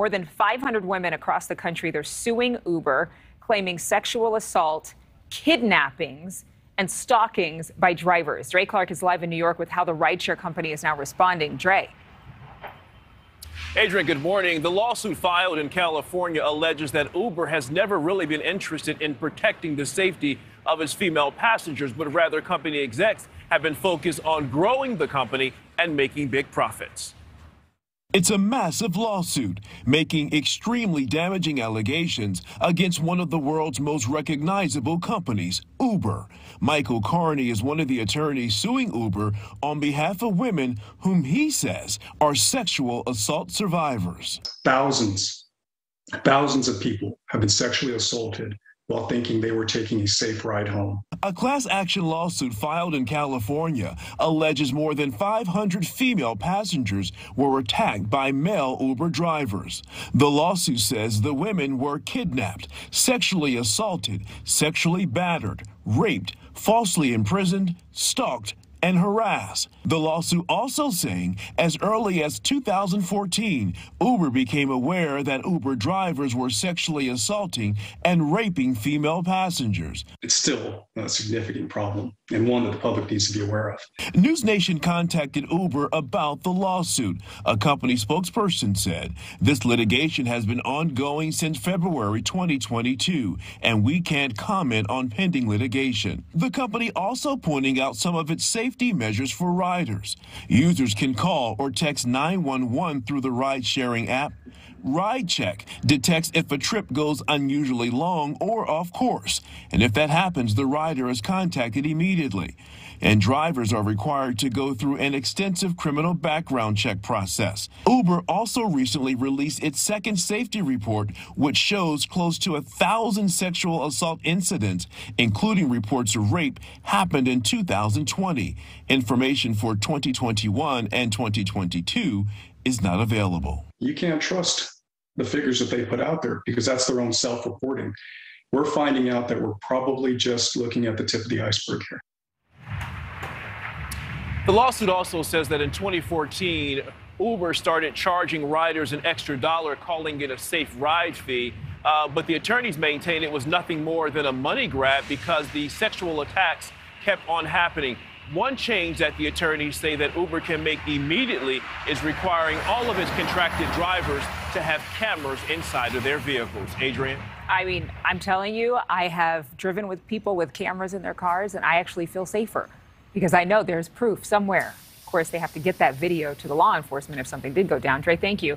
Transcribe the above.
More than 500 women across the country, they're suing Uber, claiming sexual assault, kidnappings, and stalkings by drivers. Dre Clark is live in New York with how the rideshare company is now responding. Dre. Adrienne, good morning. The lawsuit filed in California alleges that Uber has never really been interested in protecting the safety of its female passengers, but rather company execs have been focused on growing the company and making big profits. It's a massive lawsuit making extremely damaging allegations against one of the world's most recognizable companies, Uber. Michael Carney is one of the attorneys suing Uber on behalf of women whom he says are sexual assault survivors. Thousands, thousands of people have been sexually assaulted while thinking they were taking a safe ride home. A class action lawsuit filed in California alleges more than 500 female passengers were attacked by male Uber drivers. The lawsuit says the women were kidnapped, sexually assaulted, sexually battered, raped, falsely imprisoned, stalked, and harass. The lawsuit also saying as early as 2014, Uber became aware that Uber drivers were sexually assaulting and raping female passengers. It's still a significant problem and one that the public needs to be aware of. NewsNation contacted Uber about the lawsuit. A company spokesperson said this litigation has been ongoing since February 2022, and we can't comment on pending litigation. The company also pointing out some of its safety safety measures for riders. Users can call or text 911 through the ride sharing app. RideCheck detects if a trip goes unusually long or off course, and if that happens, the rider is contacted immediately. And drivers are required to go through an extensive criminal background check process. Uber also recently released its second safety report, which shows close to a thousand sexual assault incidents, including reports of rape, happened in 2020. Information for 2021 and 2022 is not available. You can't trust the figures that they put out there because that's their own self reporting. We're finding out that we're probably just looking at the tip of the iceberg here. The lawsuit also says that in 2014, Uber started charging riders an extra dollar, calling it a safe ride fee. Uh, but the attorneys maintain it was nothing more than a money grab because the sexual attacks kept on happening. One change that the attorneys say that Uber can make immediately is requiring all of its contracted drivers to have cameras inside of their vehicles. Adrienne? I mean, I'm telling you, I have driven with people with cameras in their cars, and I actually feel safer because I know there's proof somewhere. Of course, they have to get that video to the law enforcement if something did go down. Dre, thank you.